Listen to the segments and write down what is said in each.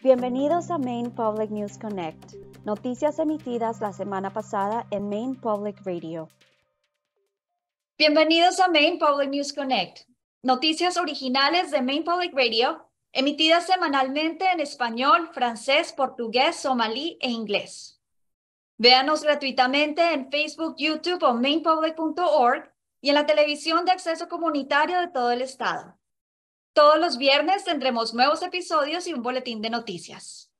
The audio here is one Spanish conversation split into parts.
Bienvenidos a Maine Public News Connect, noticias emitidas la semana pasada en Maine Public Radio. Bienvenidos a Maine Public News Connect, noticias originales de Maine Public Radio, emitidas semanalmente en español, francés, portugués, somalí e inglés. Véanos gratuitamente en Facebook, YouTube o mainepublic.org y en la televisión de acceso comunitario de todo el estado. Todos los viernes tendremos nuevos episodios y un boletín de noticias.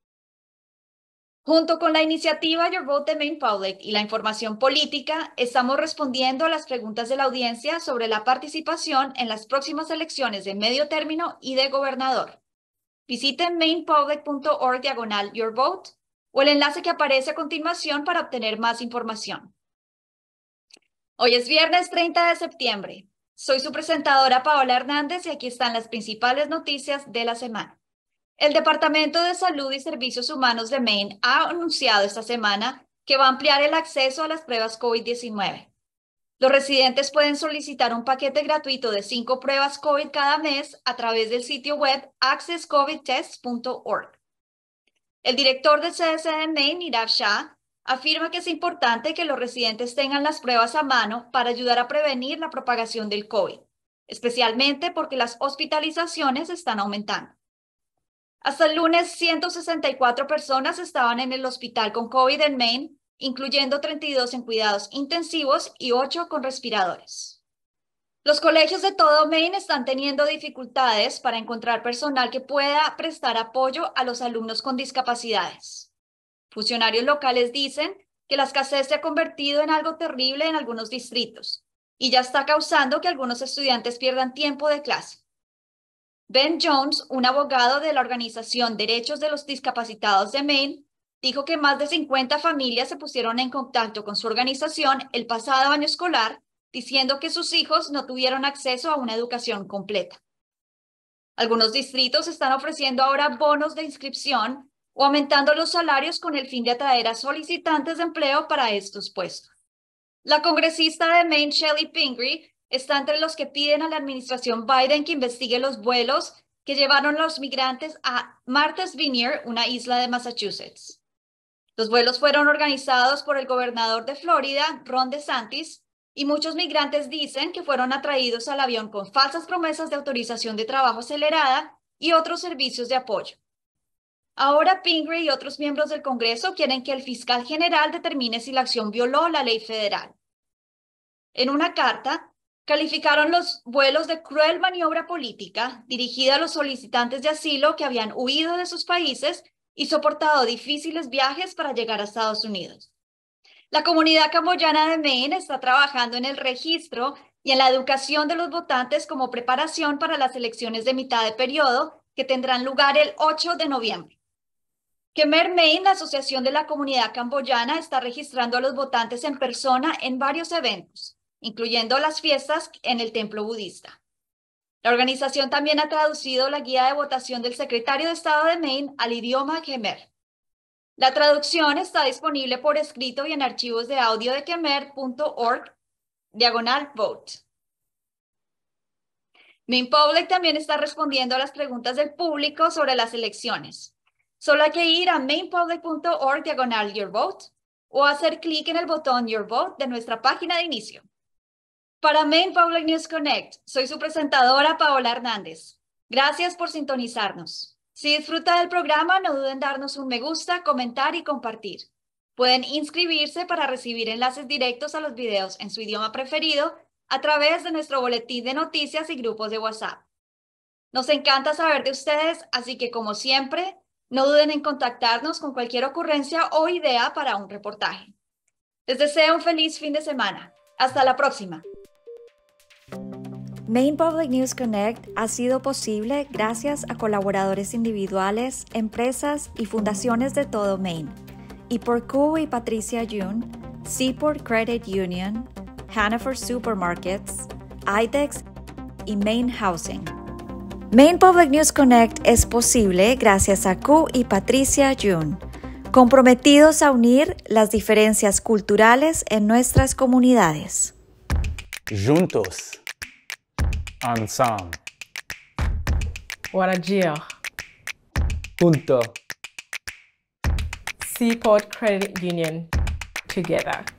Junto con la iniciativa Your Vote de Main Public y la información política, estamos respondiendo a las preguntas de la audiencia sobre la participación en las próximas elecciones de medio término y de gobernador. Visiten mainpublic.org diagonal Your Vote o el enlace que aparece a continuación para obtener más información. Hoy es viernes 30 de septiembre. Soy su presentadora Paola Hernández y aquí están las principales noticias de la semana. El Departamento de Salud y Servicios Humanos de Maine ha anunciado esta semana que va a ampliar el acceso a las pruebas COVID-19. Los residentes pueden solicitar un paquete gratuito de cinco pruebas COVID cada mes a través del sitio web accesscovidtest.org. El director de CDC de Maine, Nirav Shah, afirma que es importante que los residentes tengan las pruebas a mano para ayudar a prevenir la propagación del COVID, especialmente porque las hospitalizaciones están aumentando. Hasta el lunes, 164 personas estaban en el hospital con COVID en Maine, incluyendo 32 en cuidados intensivos y 8 con respiradores. Los colegios de todo Maine están teniendo dificultades para encontrar personal que pueda prestar apoyo a los alumnos con discapacidades. Funcionarios locales dicen que la escasez se ha convertido en algo terrible en algunos distritos y ya está causando que algunos estudiantes pierdan tiempo de clase. Ben Jones, un abogado de la organización Derechos de los Discapacitados de Maine, dijo que más de 50 familias se pusieron en contacto con su organización el pasado año escolar diciendo que sus hijos no tuvieron acceso a una educación completa. Algunos distritos están ofreciendo ahora bonos de inscripción o aumentando los salarios con el fin de atraer a solicitantes de empleo para estos puestos. La congresista de Maine, Shelley Pingree, está entre los que piden a la administración Biden que investigue los vuelos que llevaron a los migrantes a Martha's Vineyard, una isla de Massachusetts. Los vuelos fueron organizados por el gobernador de Florida, Ron DeSantis, y muchos migrantes dicen que fueron atraídos al avión con falsas promesas de autorización de trabajo acelerada y otros servicios de apoyo. Ahora Pingree y otros miembros del Congreso quieren que el fiscal general determine si la acción violó la ley federal. En una carta, calificaron los vuelos de cruel maniobra política dirigida a los solicitantes de asilo que habían huido de sus países y soportado difíciles viajes para llegar a Estados Unidos. La comunidad camboyana de Maine está trabajando en el registro y en la educación de los votantes como preparación para las elecciones de mitad de periodo que tendrán lugar el 8 de noviembre. Khmer Maine, la Asociación de la Comunidad Camboyana, está registrando a los votantes en persona en varios eventos, incluyendo las fiestas en el templo budista. La organización también ha traducido la guía de votación del secretario de Estado de Maine al idioma Khmer. La traducción está disponible por escrito y en archivos de audio de khmer.org, diagonal vote. Maine Public también está respondiendo a las preguntas del público sobre las elecciones. Solo hay que ir a mainpublic.org diagonal Your Vote o hacer clic en el botón Your Vote de nuestra página de inicio. Para Main Public News Connect, soy su presentadora Paola Hernández. Gracias por sintonizarnos. Si disfruta del programa, no duden en darnos un me gusta, comentar y compartir. Pueden inscribirse para recibir enlaces directos a los videos en su idioma preferido a través de nuestro boletín de noticias y grupos de WhatsApp. Nos encanta saber de ustedes, así que como siempre, no duden en contactarnos con cualquier ocurrencia o idea para un reportaje. Les deseo un feliz fin de semana. Hasta la próxima. Main Public News Connect ha sido posible gracias a colaboradores individuales, empresas y fundaciones de todo Maine. Y por Q y Patricia June, Seaport Credit Union, Hannaford Supermarkets, IDEX y Maine Housing. Main Public News Connect es posible gracias a Q y Patricia June, comprometidos a unir las diferencias culturales en nuestras comunidades. Juntos. Ensemble. Para agir. Junto. Seaport Credit Union together.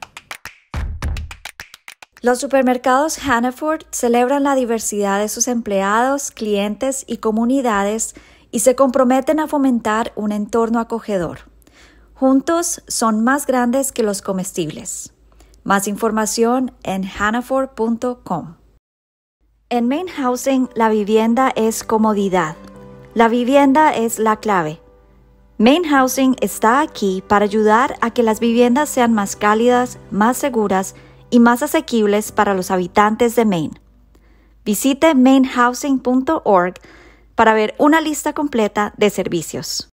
Los supermercados Hannaford celebran la diversidad de sus empleados, clientes y comunidades y se comprometen a fomentar un entorno acogedor. Juntos son más grandes que los comestibles. Más información en hannaford.com. En Main Housing, la vivienda es comodidad. La vivienda es la clave. Main Housing está aquí para ayudar a que las viviendas sean más cálidas, más seguras y más asequibles para los habitantes de Maine. Visite mainhousing.org para ver una lista completa de servicios.